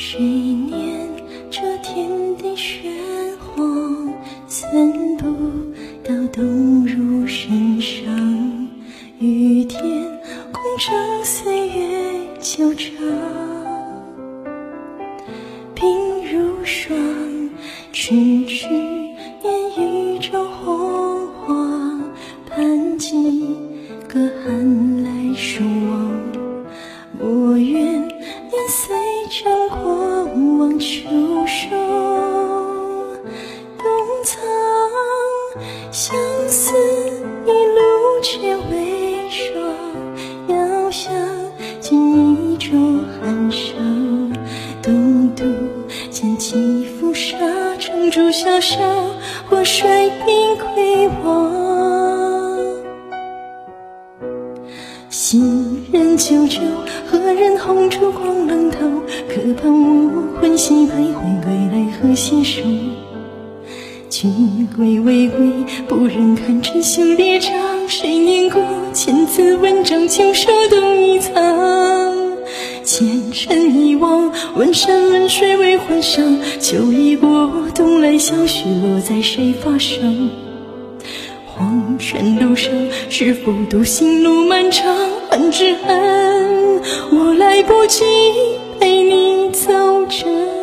谁念这天地玄黄，寸步到动如神伤。与天共争岁月久长，鬓如霜，痴痴岁将过往秋收，冬藏相思一路却未霜，遥想今一昼寒霜，东渡见起浮沙，长竹萧萧，或水平归往。新人久久，何人红烛光冷透？可盼无魂兮徘徊，归来何携手？君归未归，不忍看珍羞列张。谁念过千字文章，青蛇动一藏？前尘遗忘，问山问水为幻想。秋已过，冬来小雪落在谁发上？黄泉路上，是否独行路漫长？恨只恨我来不及陪你走这